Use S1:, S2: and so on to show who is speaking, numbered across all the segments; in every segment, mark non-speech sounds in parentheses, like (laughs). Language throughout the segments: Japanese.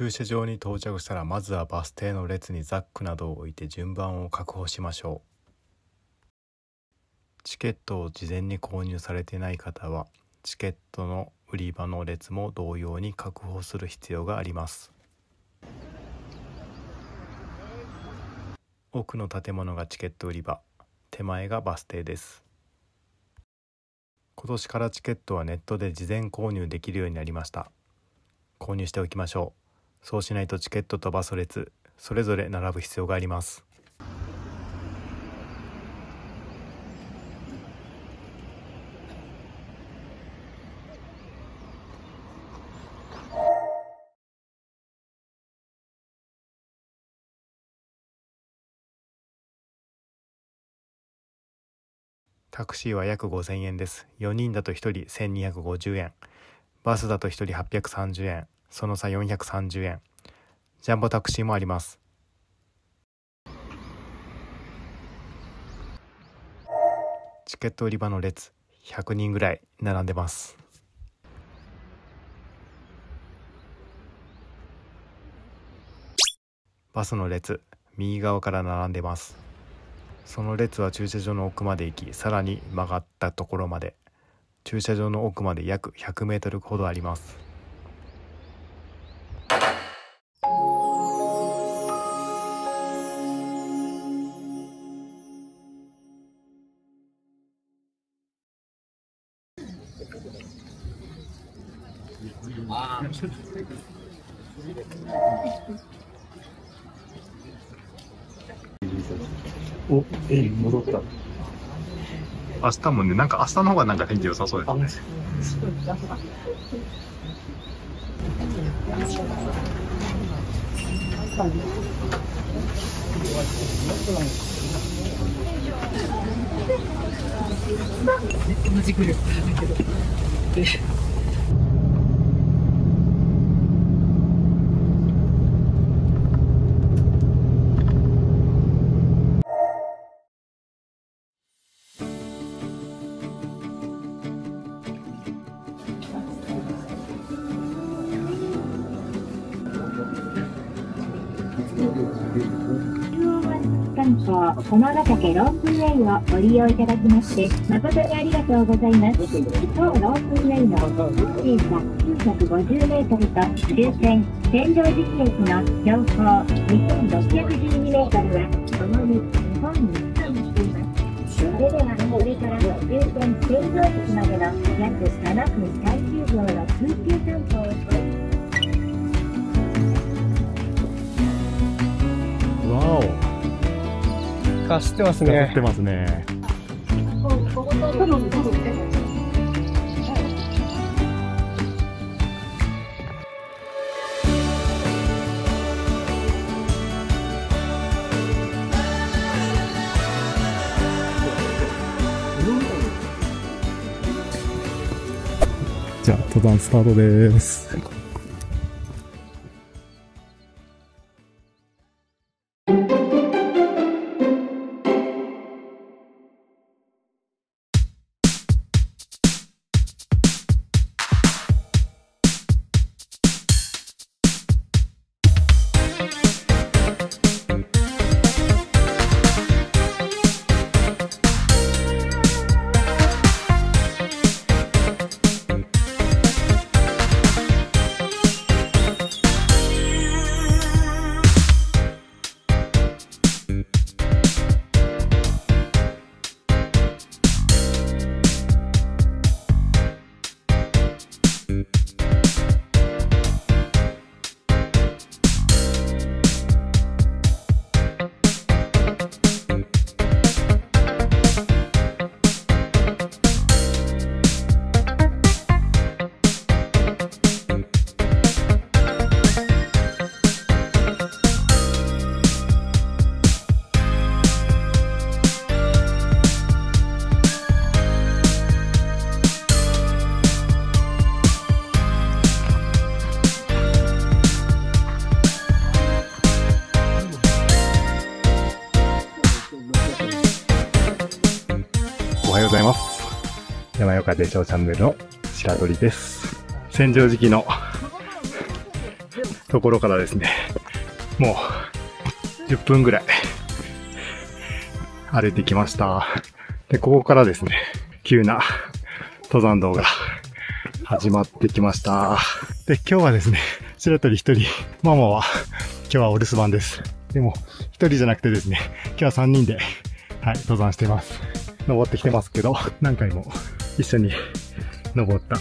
S1: 駐車場に到着したらまずはバス停の列にザックなどを置いて順番を確保しましょう。チケットを事前に購入されていない方はチケットの売り場の列も同様に確保する必要があります。奥の建物がチケット売り場手前がバス停です。今年からチケットはネットで事前購入できるようになりました。購入しておきましょう。そうしないとチケットとバス列それぞれ並ぶ必要があります。タクシーは約5000円です。4人だと1人1250円。バスだと1人830円。その差430円。ジャンボタクシーもあります。チケット売り場の列100人ぐらい並んでます。バスの列右側から並んでます。その列は駐車場の奥まで行きさらに曲がったところまで。駐車場の奥まで約100メートルほどあります。
S2: お、え、戻った。
S1: 明日もねなんか明日の方がなんか天気良さそうですね
S2: 同じグループなんだけど。で、
S3: 観光駒ヶ岳ロープウェイをご利用いただきまして誠にありがとうございます。当ロープウェイの小さ950メートルと終点天井寺駅の標高2612メートルはともに日本に一番していますそれではこれから終点天井駅までの約7分30秒の空中
S2: 走ってますね
S1: やって。ますねじゃあ登山スタートですございます。山岡手帳チャンネルの白鳥です。戦場時期のところからですね、もう10分ぐらい歩いてきました。で、ここからですね、急な登山道が始まってきました。で、今日はですね、白鳥一人、ママは今日はお留守番です。でも、一人じゃなくてですね、今日は三人で、はい、登山しています。登ってきてますけど、(laughs) 何回も一緒に登った、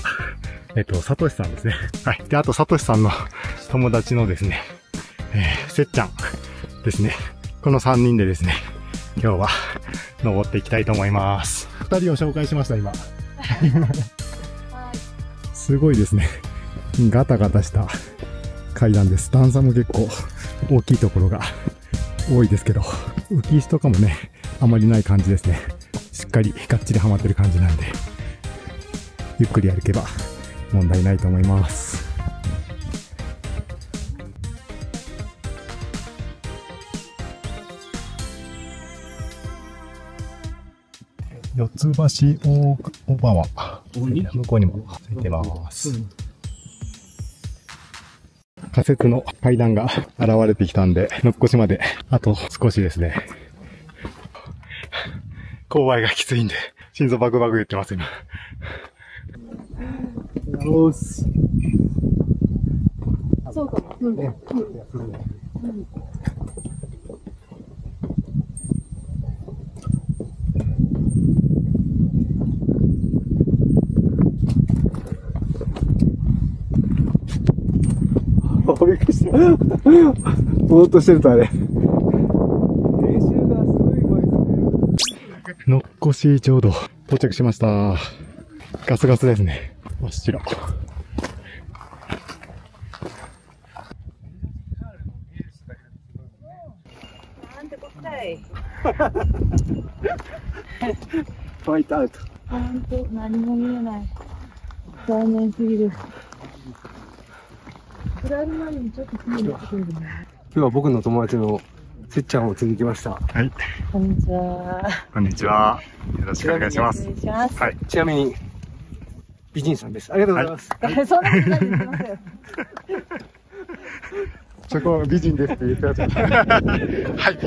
S1: えっと、サトシさんですね。はい。で、あと、サトシさんの (laughs) 友達のですね、えー、せっちゃんですね。この3人でですね、今日は登っていきたいと思います。2人を紹介しました、今。すごいですね。ガタガタした階段です。段差も結構大きいところが多いですけど、浮き石とかもね、あまりない感じですね。しっかりがっちりはまってる感じなんで、ゆっくり歩けば問題ないと思います。四つ橋大小川。向こうにもついてます。仮設の階段が現れてきたんで、のっこしまであと少しですね。勾配がきついんで、心臓バクバク言ってます、今。よし。
S2: そうかも。うん。
S1: あ、びっくりした。ぼーっとしてるとあれ。練習がすごい上手いですね。のっこしちょうど到着しました。ガスガスですね。真っ白。イトアウト。
S2: 本当何も見えない。残念すぎる。暗る前にちょっと。
S4: 今日は僕の友達のせっちゃんを連れてきました。
S1: はい。
S2: こんにちは。
S1: こんにちは。よろしくお願いします。
S2: お願いします。
S1: はい。
S4: ちなみに、美人さんです。ありがとうございます。
S2: そんなことないです。(laughs)
S1: そこ美人ですって言ってください。はい。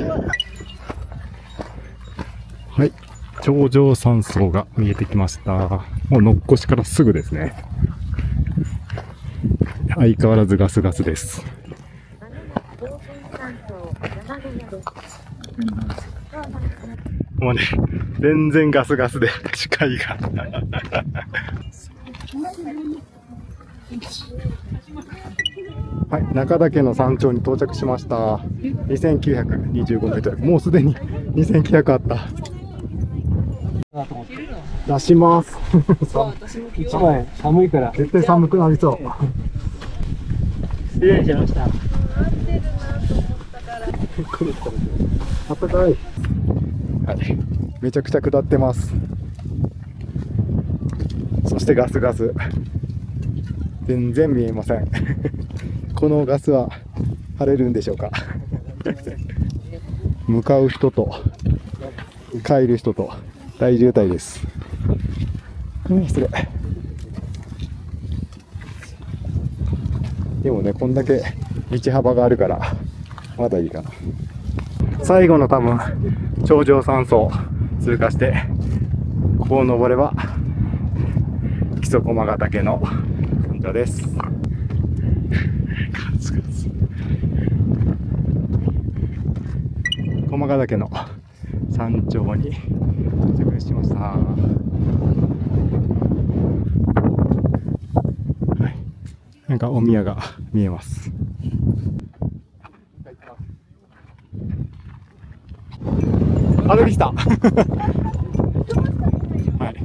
S1: はい。頂上山荘が見えてきました。もうのっこしからすぐですね。相変わらずガスガスです。もうね、全然ガスガスで視界が。はい、中岳の山頂に到着しました。2925メートル。もうすでに2900あった。出します。
S4: 一枚寒いから。
S1: 絶対寒くなりそう。
S4: 失礼しました。(laughs)
S1: あったかい。はい。めちゃくちゃ下ってます。そしてガスガス。全然見えません。(laughs) このガスは晴れるんでしょうか。(laughs) 向かう人と帰る人と大渋滞です。うん、失礼。でもね、こんだけ道幅があるから、まだいいかな。最後の多分、頂上山荘通過して、ここを登れば、木曽駒ヶ岳の山頂です。駒ヶ岳の山頂に到着しました。はい。なんかお宮が見えます。あ、出てきた。はい。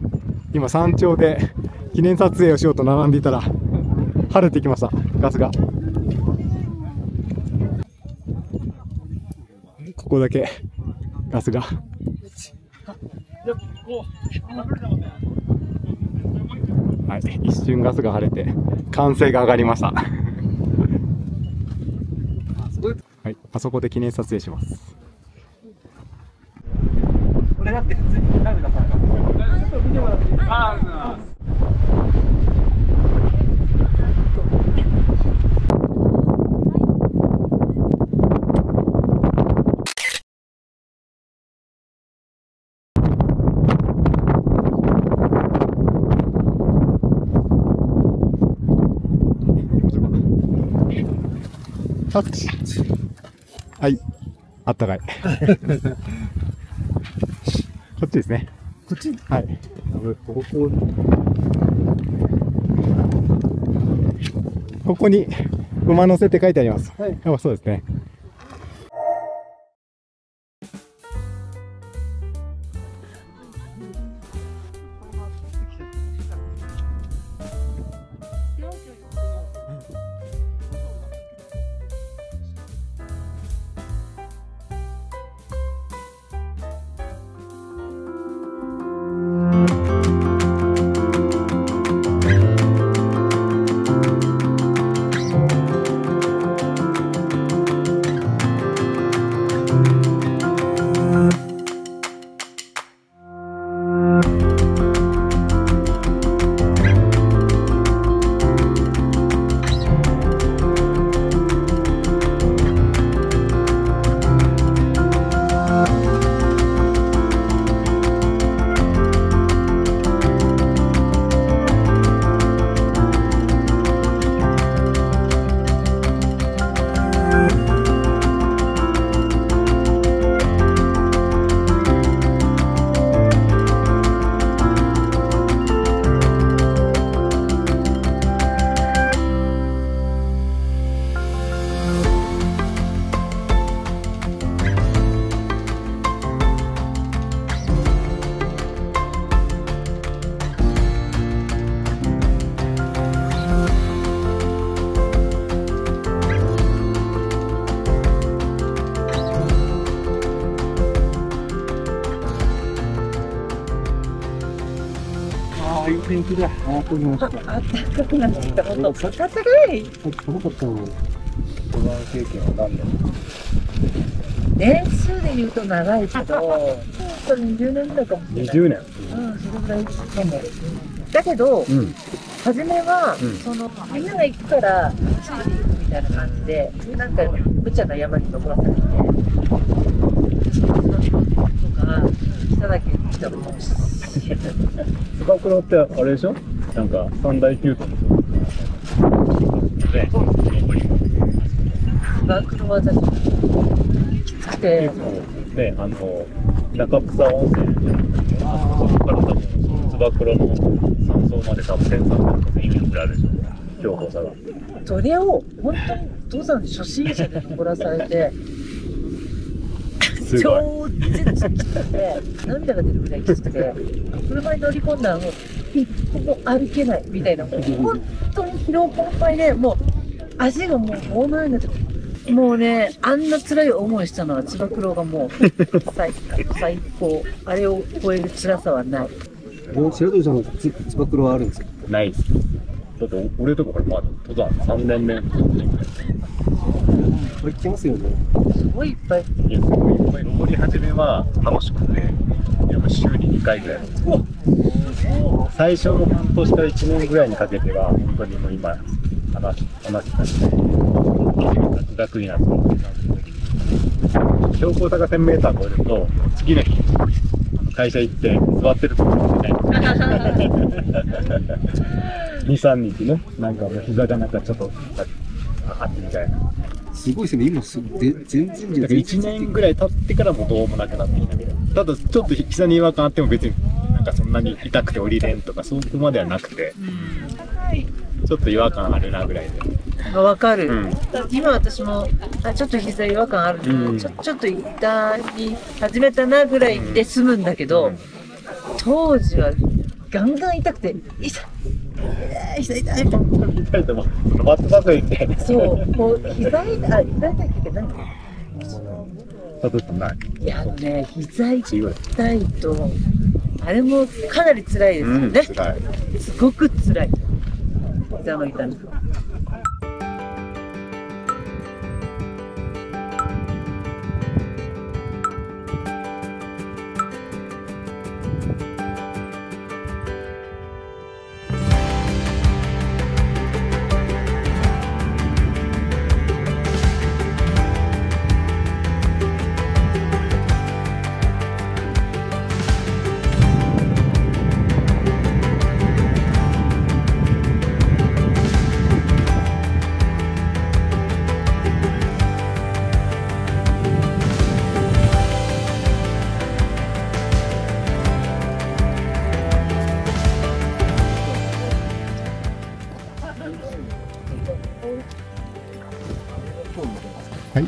S1: 今山頂で記念撮影をしようと並んでいたら、晴れてきました。ガスが。ここだけガスが。はい、一瞬ガスが晴れて、歓声が上がりました。はい、あそこで記念撮影します。
S4: がって普通に
S5: 誰さんはい。あったかい。(laughs) こっちですね。
S4: こっち？
S5: はい。
S4: ここ、
S5: ここに馬乗せって書いてあります。
S4: はい。
S5: あそうですね。
S4: 気だ。ああ、こういうの。
S2: あったかくなってきた。ほんと。あったかい。
S4: 寒かったの。登山経験は何年。
S2: 年。数で言うと長いけど、本当20年。ぐらいかもしれない。
S5: 20年。
S2: うん、それぐらいかも。だけど、
S5: うん。
S2: 初めは、
S5: うん
S2: その、みんなが行くから、ついていくみたいな感じで、なんか、無茶な山に登らされて、とか、下だけ来たもんし。
S5: つば九郎ってあれでしょなんか三大急登のね、
S2: バックの技きつくて、
S5: ね、あの、中草温泉じゃなくて、そこから多分、つば九郎の山荘まで多分1300か1000ぐらいあるでしょ標高差が。
S2: それを本当に登山初心者で登らされて、
S5: すごい。
S2: 超絶きつくて、涙が出るぐらいきつくて、車に乗り込んだらもう、一歩けないみたいな、本当に疲労困憊で、もう足がもう棒のようになって、もうね、あんな辛い思いしたのは、つば九郎がもう最最高。あれを超える辛さはない。
S4: 白鳥さんのつつば九郎はあるんですよ。
S5: ないっす。だって俺とかこれまだ登山3年目、4年ぐらい。
S4: これ来ますよね。
S2: すごいいっぱい。
S5: いや、すごいいっぱい登り始めは楽しくて、やっぱ週に2回ぐらい。最初の半年から1年ぐらいにかけては、本当にもう今、話話したみたいに、楽楽になって、標高差が1000メーター超えると、次の日、あの会社行って座ってるとこみたいな。2、3日ね、なんかもう膝がなんかちょっと、あってみたいな。
S4: すごいですね。今すぐで全然
S5: だから1年ぐらい経ってからもどうもなくなってきたみたいな。ただちょっと膝に違和感あっても別になんかそんなに痛くて降りれんとかそこまではなくて、ちょっと違和感あるなぐらいで。
S2: あわかる、
S5: うん。
S2: 今私もあちょっと膝違和感あるけど、
S5: うん。
S2: ちょちょっと痛み始めたなぐらいで済むんだけど、
S5: うん。
S2: 当時はガンガン痛くて痛い痛い痛い痛い。
S5: 痛いともその松葉杖みたいな。
S2: そう。こう膝痛いあ膝痛いって何
S5: ちょっとない。
S2: いやあのね膝痛
S5: 強い。
S2: いとあれもかなり辛いですよ
S5: うん、
S2: ね、
S5: 辛い。
S2: すごく辛い膝の痛み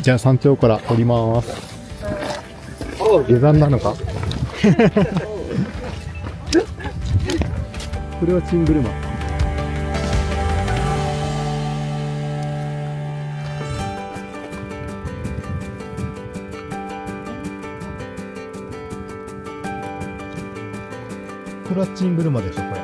S6: じゃあ山頂から降ります。下山なのか？(laughs) これはチングルマ。これはチングルマでしょ、これ。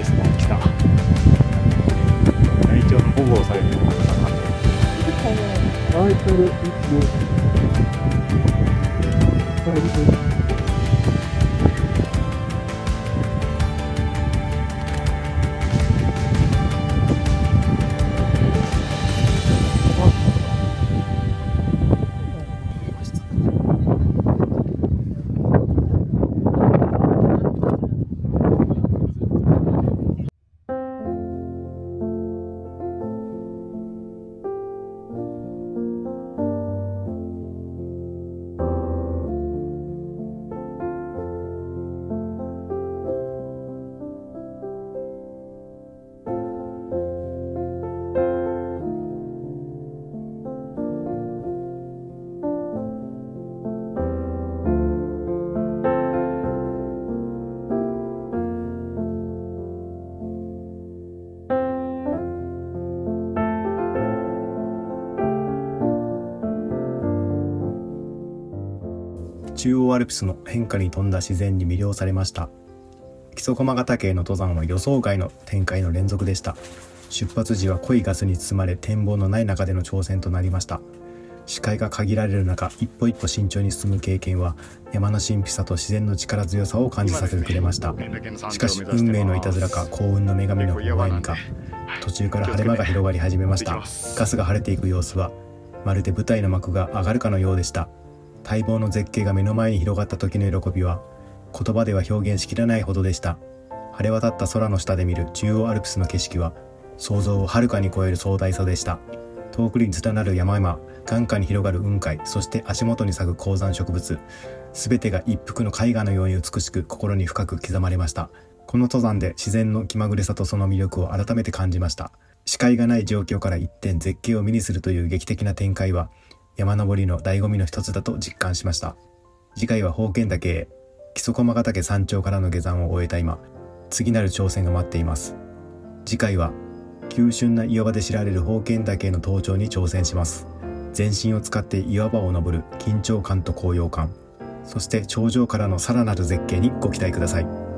S6: ですね来た。内調の保護をされてる方。がタイ中央アルプスの変化に富んだ自然に魅了されました。木曽駒ヶ岳への登山は予想外の展開の連続でした。出発時は濃いガスに包まれ展望のない中での挑戦となりました。視界が限られる中一歩一歩慎重に進む経験は山の神秘さと自然の力強さを感じさせてくれました。しかし運命のいたずらか幸運の女神の微笑みか途中から晴れ間が広がり始めました。ガスが晴れていく様子はまるで舞台の幕が上がるかのようでした。待望の絶景が目の前に広がった時の喜びは言葉では表現しきれないほどでした。晴れ渡った空の下で見る中央アルプスの景色は想像をはるかに超える壮大さでした。遠くに連なる山々眼下に広がる雲海そして足元に咲く高山植物全てが一幅の絵画のように美しく心に深く刻まれました。この登山で自然の気まぐれさとその魅力を改めて感じました。視界がない状況から一転絶景を目にするという劇的な展開は山登りの醍醐味の一つだと実感しました。次回は宝剣岳へ木曽駒ヶ岳山頂からの下山を終えた今次なる挑戦が待っています。次回は急峻な岩場で知られる宝剣岳への登頂に挑戦します。全身を使って岩場を登る緊張感と高揚感そして頂上からのさらなる絶景にご期待ください。